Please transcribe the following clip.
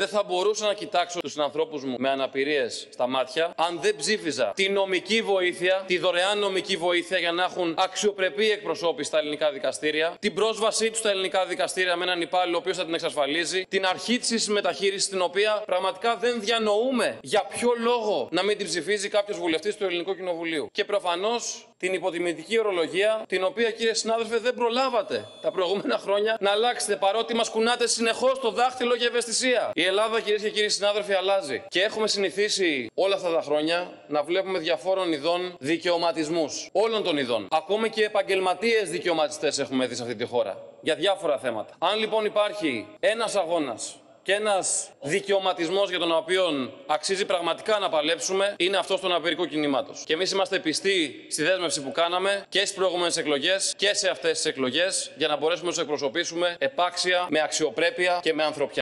Δεν θα μπορούσα να κοιτάξω τους συνανθρώπους μου με αναπηρίες στα μάτια αν δεν ψήφιζα τη νομική βοήθεια, τη δωρεάν νομική βοήθεια για να έχουν αξιοπρεπή εκπροσώπηση στα ελληνικά δικαστήρια, την πρόσβασή τους στα ελληνικά δικαστήρια με έναν υπάλληλο ο οποίος θα την εξασφαλίζει, την αρχή της μεταχείρισης, την οποία πραγματικά δεν διανοούμε για ποιο λόγο να μην την ψηφίζει κάποιος βουλευτής του Ελληνικού Κοινοβουλίου. Και προφανώς την υποτιμητική ορολογία, την οποία κύριε συνάδελφε δεν προλάβατε τα προηγούμενα χρόνια να αλλάξετε παρότι μας κουνάτε συνεχώς το δάχτυλο για ευαισθησία. Η Ελλάδα, κυρίες και κύριοι συνάδελφοι, αλλάζει. Και έχουμε συνηθίσει όλα αυτά τα χρόνια να βλέπουμε διαφόρων ειδών δικαιωματισμούς. Όλων των ειδών. Ακόμα και επαγγελματίες δικαιωματιστές έχουμε δει σε αυτή τη χώρα. Για διάφορα θέματα. Αν λοιπόν υπάρχει ένας αγώνας και ένας δικαιωματισμός για τον οποίο αξίζει πραγματικά να παλέψουμε είναι αυτό του αναπηρικού κινήματο. Και εμείς είμαστε πιστοί στη δέσμευση που κάναμε και στις προηγούμενες εκλογές και σε αυτές τις εκλογές για να μπορέσουμε να τους εκπροσωπήσουμε επάξια, με αξιοπρέπεια και με ανθρωπιά.